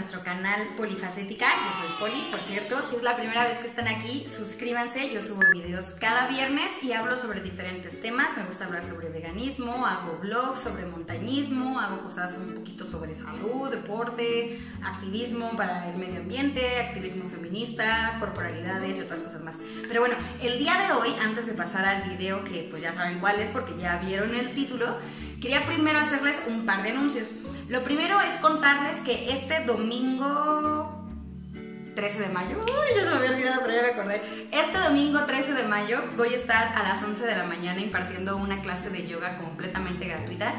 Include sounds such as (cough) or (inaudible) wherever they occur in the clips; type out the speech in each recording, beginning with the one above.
nuestro canal Polifacética. Yo soy Poli, por cierto. Si es la primera vez que están aquí, suscríbanse. Yo subo videos cada viernes y hablo sobre diferentes temas. Me gusta hablar sobre veganismo, hago vlogs sobre montañismo, hago cosas un poquito sobre salud, deporte, activismo para el medio ambiente, activismo feminista, corporalidades y otras cosas más. Pero bueno, el día de hoy, antes de pasar al video que pues ya saben cuál es porque ya vieron el título, quería primero hacerles un par de anuncios. Lo primero es contarles que este domingo 13 de mayo, uy, ya se me había olvidado, pero ya me acordé. Este domingo 13 de mayo voy a estar a las 11 de la mañana impartiendo una clase de yoga completamente gratuita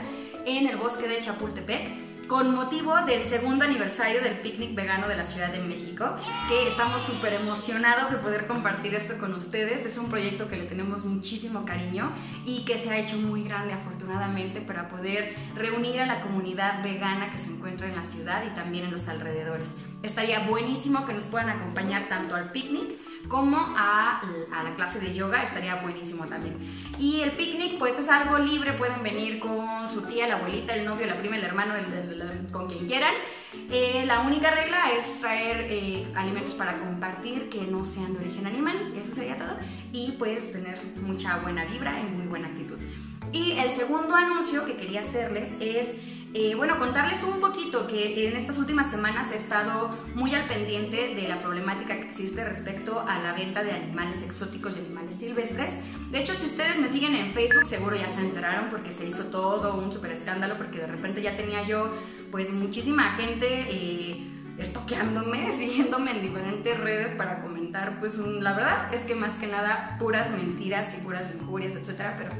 en el bosque de Chapultepec con motivo del segundo aniversario del picnic vegano de la Ciudad de México, que estamos súper emocionados de poder compartir esto con ustedes. Es un proyecto que le tenemos muchísimo cariño y que se ha hecho muy grande afortunadamente para poder reunir a la comunidad vegana que se encuentra en la ciudad y también en los alrededores. Estaría buenísimo que nos puedan acompañar tanto al picnic como a, la clase de yoga, estaría buenísimo también. Y el picnic pues es algo libre, pueden venir con su tía, la abuelita, el novio, la prima, el hermano, el, el, con quien quieran. Eh, la única regla es traer eh, alimentos para compartir que no sean de origen animal, eso sería todo. Y pues tener mucha buena vibra y muy buena actitud. Y el segundo anuncio que quería hacerles es eh, bueno, contarles un poquito que en estas últimas semanas he estado muy al pendiente de la problemática que existe respecto a la venta de animales exóticos y animales silvestres. De hecho, si ustedes me siguen en Facebook, seguro ya se enteraron porque se hizo todo un super escándalo porque de repente ya tenía yo pues muchísima gente eh, estoqueándome, (laughs) siguiéndome en diferentes redes para comentar, pues la verdad es que más que nada puras mentiras y puras injurias, etcétera, pero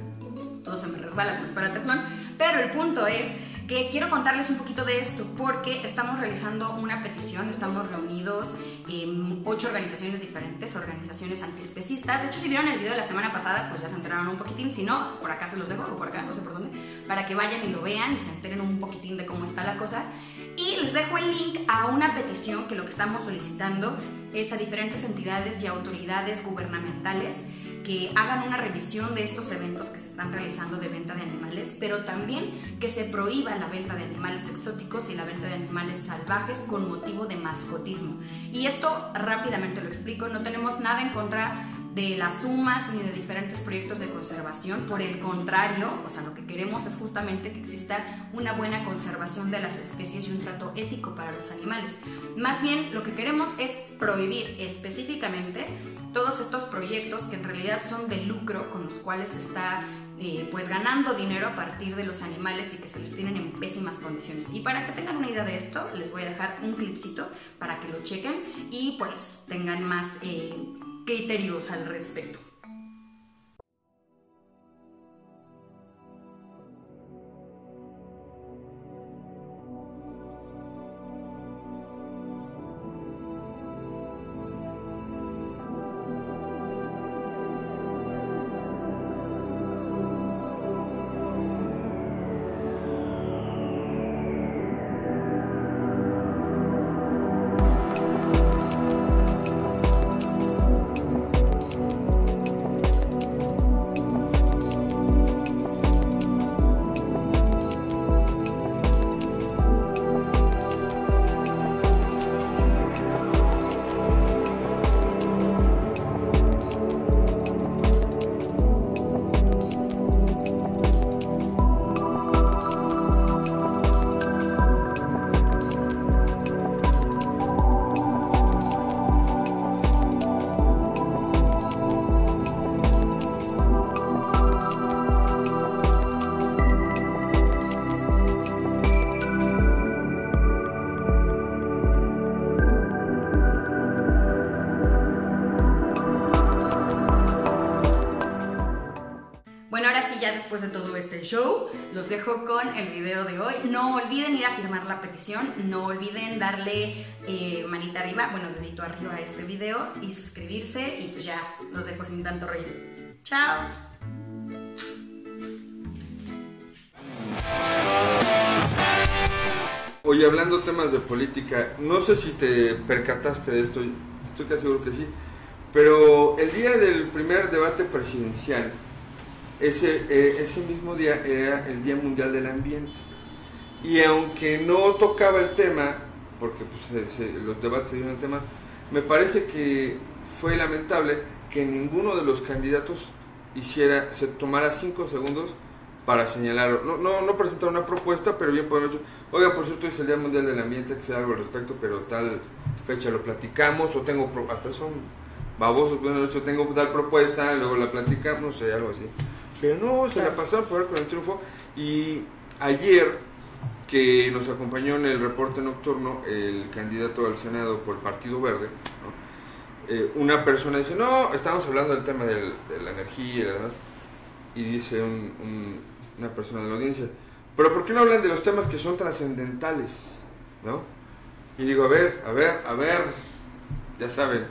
todo se me resbala como para teflón. Pero el punto es que quiero contarles un poquito de esto porque estamos realizando una petición, estamos reunidos en ocho organizaciones diferentes, organizaciones antiespecistas. De hecho, si vieron el video de la semana pasada, pues ya se enteraron un poquitín. Si no, por acá se los dejo o por acá, no sé por dónde, para que vayan y lo vean y se enteren un poquitín de cómo está la cosa. Y les dejo el link a una petición que lo que estamos solicitando es a diferentes entidades y autoridades gubernamentales que hagan una revisión de estos eventos que se están realizando de venta de animales, pero también que se prohíba la venta de animales exóticos y la venta de animales salvajes con motivo de mascotismo. Y esto rápidamente lo explico, no tenemos nada en contra de las sumas ni de diferentes proyectos de conservación. Por el contrario, o sea, lo que queremos es justamente que exista una buena conservación de las especies y un trato ético para los animales. Más bien, lo que queremos es prohibir específicamente todos estos proyectos que en realidad son de lucro con los cuales se está eh, pues ganando dinero a partir de los animales y que se les tienen en pésimas condiciones. Y para que tengan una idea de esto, les voy a dejar un clipcito para que lo chequen y pues tengan más eh, criterios al respecto. Los dejo con el video de hoy. No olviden ir a firmar la petición, no olviden darle eh, manita arriba, bueno, dedito arriba a este video y suscribirse y pues ya los dejo sin tanto rollo. ¡Chao! Oye, hablando temas de política, no sé si te percataste de esto, estoy casi seguro que sí, pero el día del primer debate presidencial, ese, eh, ese mismo día era el Día Mundial del Ambiente. Y aunque no tocaba el tema, porque pues, los debates se dieron el tema, me parece que fue lamentable que ninguno de los candidatos hiciera, se tomara cinco segundos para señalar, no, no, no presentar una propuesta, pero bien por hecho, oiga, por cierto, es el Día Mundial del Ambiente, que sea algo al respecto, pero tal fecha lo platicamos, o tengo, hasta son babosos, bueno, hecho tengo tal propuesta, luego la platicamos, no sé, algo así. Pero no, se la pasaron por con el triunfo, y ayer, que nos acompañó en el reporte nocturno el candidato al Senado por el Partido Verde, eh, una persona dice, no, estamos hablando del tema de la energía y demás, y dice un una persona de la audiencia, pero ¿por qué no hablan de los temas que son trascendentales? ¿No? Y digo, a ver, a ver, a ver, ya saben,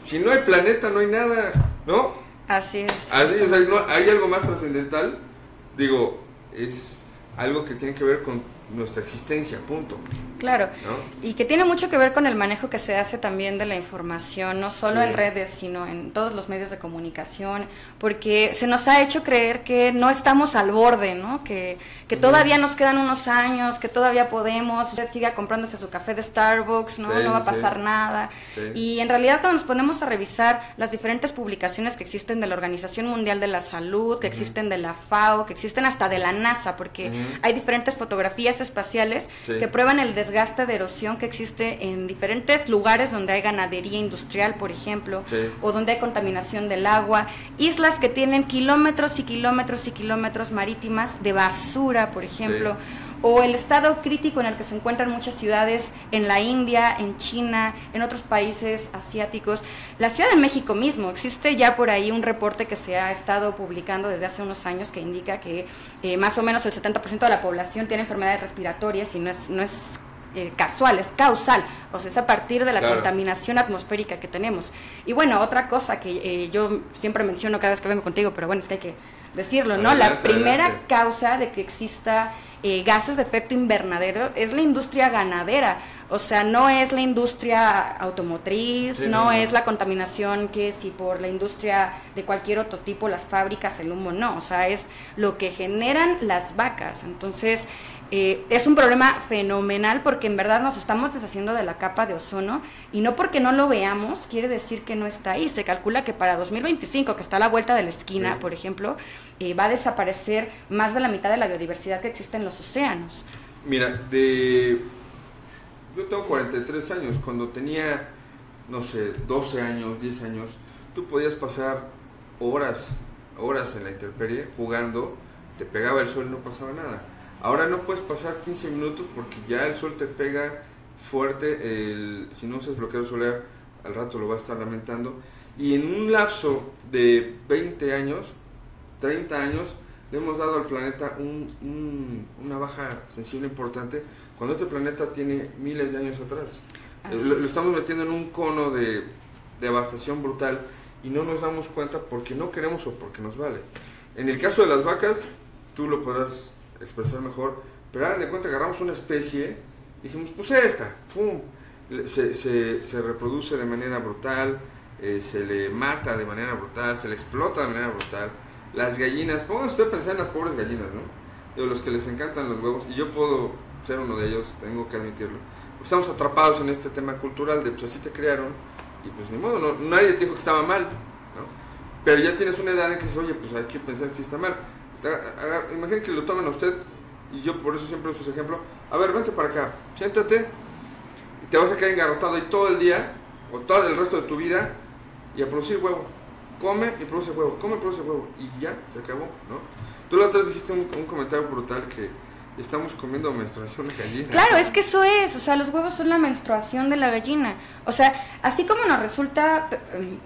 si no hay planeta no hay nada, ¿no? Así es. Así es, hay algo más trascendental, digo, es algo que tiene que ver con nuestra existencia, punto. Claro, y que tiene mucho que ver con el manejo que se hace también de la información, no solo en redes, sino en todos los medios de comunicación, porque se nos ha hecho creer que no estamos al borde, ¿no? que, que todavía nos quedan unos años, que todavía podemos, usted siga comprándose su café de Starbucks, no, no va a pasar nada. Y en realidad cuando nos ponemos a revisar las diferentes publicaciones que existen de la Organización Mundial de la Salud, que existen de la FAO, que existen hasta de la NASA, porque hay diferentes fotografías espaciales que prueban el desgaste de erosión que existe en diferentes lugares donde hay ganadería industrial, por ejemplo, o donde hay contaminación del agua, islas que tienen kilómetros y kilómetros y kilómetros marítimas de basura, por ejemplo. o el estado crítico en el que se encuentran muchas ciudades en la India, en China, en otros países asiáticos. La Ciudad de México mismo, existe ya por ahí un reporte que se ha estado publicando desde hace unos años que indica que eh, más o menos el 70% de la población tiene enfermedades respiratorias y no es, no es eh, casual, es causal, o sea, es a partir de la contaminación atmosférica que tenemos. Y bueno, otra cosa que eh, yo siempre menciono cada vez que vengo contigo, pero bueno, es que hay que decirlo, ¿no? la primera causa de que exista eh, gases de efecto invernadero es la industria ganadera. O sea, no es la industria automotriz, no, es la contaminación que si por la industria de cualquier otro tipo, las fábricas, el humo, no. O sea, es lo que generan las vacas. Entonces, eh, es un problema fenomenal porque en verdad nos estamos deshaciendo de la capa de ozono y no porque no lo veamos quiere decir que no está ahí. Se calcula que para 2025, que está a la vuelta de la esquina, por ejemplo, eh, va a desaparecer más de la mitad de la biodiversidad que existe en los océanos. Mira, de... yo tengo 43 años, cuando tenía, no sé, 12 años, 10 años, tú podías pasar horas, horas en la intemperie jugando, te pegaba el sol y no pasaba nada Ahora no puedes pasar 15 minutos porque ya el sol te pega fuerte, el, si no usas bloqueador solar al rato lo vas a estar lamentando. Y en un lapso de 20 años, 30 años, le hemos dado al planeta una baja sensible importante cuando este planeta tiene miles de años atrás. Lo, estamos metiendo en un cono de devastación brutal y no nos damos cuenta porque no queremos o porque nos vale. En el caso de las vacas, tú lo podrás expresar mejor, pero hagan de cuenta agarramos una especie, dijimos, pues esta, ¡pum! Se, se, se reproduce de manera brutal, eh, se le mata de manera brutal, se le explota de manera brutal. Las gallinas, pónganse usted a pensar en las pobres gallinas, ¿no? De los que les encantan los huevos, y yo puedo ser uno de ellos, tengo que admitirlo. estamos atrapados en este tema cultural de pues así te crearon, y pues ni modo, no, nadie te dijo que estaba mal, ¿no? Pero ya tienes una edad en que dices, oye, pues hay que pensar que sí está mal imagínate que lo tomen a usted, y yo por eso siempre uso ese ejemplo. A ver, vente para acá, siéntate, y te vas a quedar engarrotado ahí todo el día, o todo el resto de tu vida, y a producir huevo. Come y produce huevo, come y produce huevo, y ya, se acabó, ¿no? Tú la otra vez dijiste un comentario brutal que estamos comiendo menstruación de gallina. Claro, es que eso es, o sea, los huevos son la menstruación de la gallina. O sea, así como nos resulta,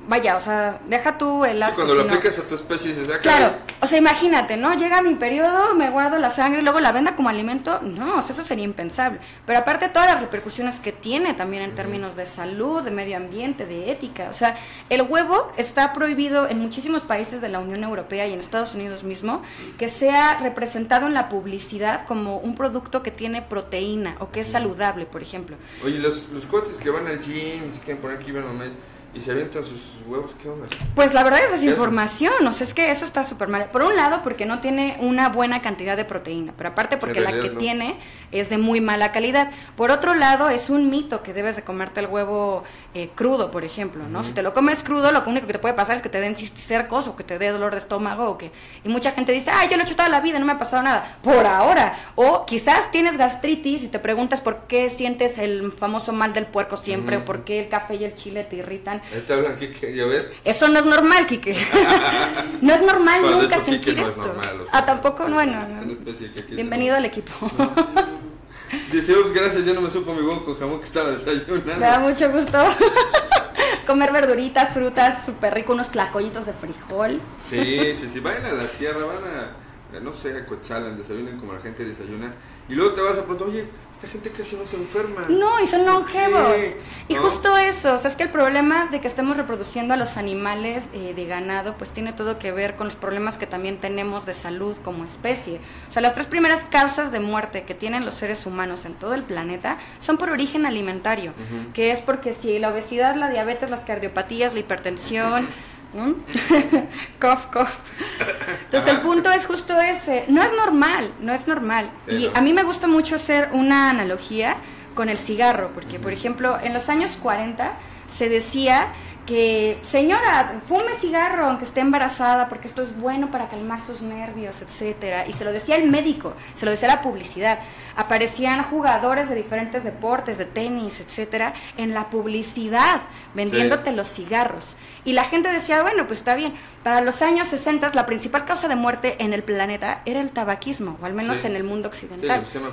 vaya, o sea, deja tú el asco. Sí, cuando lo aplicas a tu especie se saca. Claro, o sea, imagínate, ¿no? Llega mi periodo, me guardo la sangre y luego la venda como alimento. No, o sea, eso sería impensable. Pero aparte todas las repercusiones que tiene también en términos de salud, de medio ambiente, de ética. O sea, el huevo está prohibido en muchísimos países de la Unión Europea y en Estados Unidos mismo que sea representado en la publicidad como como un producto que tiene proteína o que es saludable, por ejemplo. Oye, los, los cuates que van al gym se quieren poner aquí, y se avientan sus huevos, ¿qué onda? Pues la verdad es desinformación, o sea, es que eso está súper mal. Por un lado, porque no tiene una buena cantidad de proteína, pero aparte porque la que tiene es de muy mala calidad. Por otro lado, es un mito que debes de comerte el huevo eh, crudo, por ejemplo, ¿no? Si te lo comes crudo, lo único que te puede pasar es que te den cisticercos o que te dé dolor de estómago o que... Y mucha gente dice, ay, yo lo he hecho toda la vida, no me ha pasado nada. Por ahora. O quizás tienes gastritis y te preguntas por qué sientes el famoso mal del puerco siempre o por qué el café y el chile te irritan Ahí te hablan, ¿ya ves? Eso no es normal, Kike. (laughs) no es normal nunca sentir esto. ah, tampoco, bueno. Bienvenido al equipo. (laughs) Dice, gracias, yo no me supo mi huevo con jamón que estaba desayunando. Me da mucho gusto. (laughs) Comer verduritas, frutas, súper rico, unos tlacoyitos de frijol. Sí, sí, sí, vayan a la sierra, van a, no sé, Cochalan, desayunen como la gente desayuna. Y luego te vas a preguntar, oye, esta gente casi no se enferma. No, y son longevos. Y justo eso, o sea, es que el problema de que estemos reproduciendo a los animales eh, de ganado, pues tiene todo que ver con los problemas que también tenemos de salud como especie. O sea, las tres primeras causas de muerte que tienen los seres humanos en todo el planeta son por origen alimentario, que es porque si la obesidad, la diabetes, las cardiopatías, la hipertensión, (laughs) ¿Mm? cof, cof. Entonces el punto es justo ese. No es normal, no es normal. y a mí me gusta mucho hacer una analogía con el cigarro, porque por ejemplo en los años 40 se decía que, señora, fume cigarro aunque esté embarazada, porque esto es bueno para calmar sus nervios, etcétera. Y se lo decía el médico, se lo decía la publicidad. Aparecían jugadores de diferentes deportes, de tenis, etcétera, en la publicidad, vendiéndote los cigarros. Y la gente decía, bueno, pues está bien. Para los años 60 la principal causa de muerte en el planeta era el tabaquismo, o al menos en el mundo occidental. Sí, como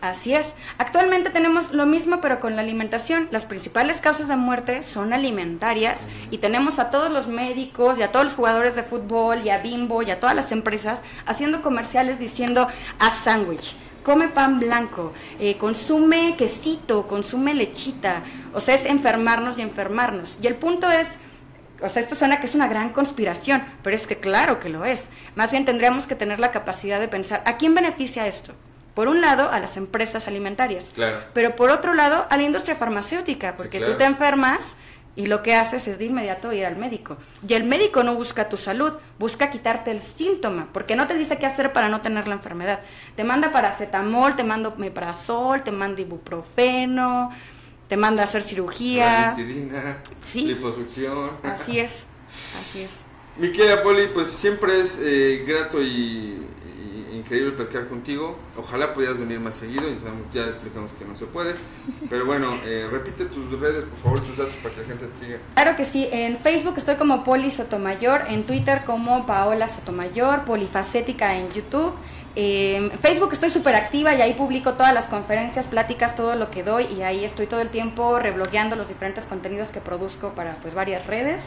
Así es. Actualmente tenemos lo mismo, pero con la alimentación. Las principales causas de muerte son alimentarias y tenemos a todos los médicos y a todos los jugadores de fútbol y a Bimbo y a todas las empresas haciendo comerciales diciendo a sándwich come pan blanco, eh, consume quesito, consume lechita. O sea, es enfermarnos y enfermarnos. Y el punto es o sea, esto suena que es una gran conspiración, pero es que claro que lo es. Más bien tendríamos que tener la capacidad de pensar, ¿a quién beneficia esto? Por un lado, a las empresas alimentarias, claro. pero por otro lado, a la industria farmacéutica, porque tú te enfermas y lo que haces es de inmediato ir al médico. Y el médico no busca tu salud, busca quitarte el síntoma, porque no te dice qué hacer para no tener la enfermedad. Te manda paracetamol, te manda meprazol, te manda ibuprofeno, te manda a hacer cirugía. sí. liposucción. Así es, así es. Mi querida Poli, pues siempre es eh, grato y, increíble platicar contigo. Ojalá pudieras venir más seguido y sabemos, ya explicamos que no se puede. Pero bueno, eh, repite tus redes, por favor, tus datos para que la gente te siga. Claro que sí, en Facebook estoy como Poli Sotomayor, en Twitter como Paola Sotomayor, Polifacética en YouTube. En Facebook estoy súper activa y ahí publico todas las conferencias, pláticas, todo lo que doy y ahí estoy todo el tiempo reblogueando los diferentes contenidos que produzco para pues varias redes.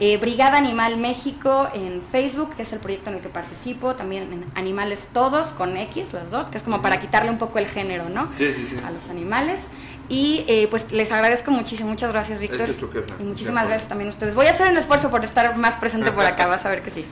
Eh, Brigada Animal México en Facebook, que es el proyecto en el que participo, también en Animales Todos, con X, las dos, que es como para quitarle un poco el género, ¿no? Sí, sí, sí. A los animales. Y eh, pues les agradezco muchísimo, muchas gracias Víctor. Es. Y muchísimas gracias también a ustedes. Voy a hacer un esfuerzo por estar más presente (laughs) por acá, vas a ver que sí.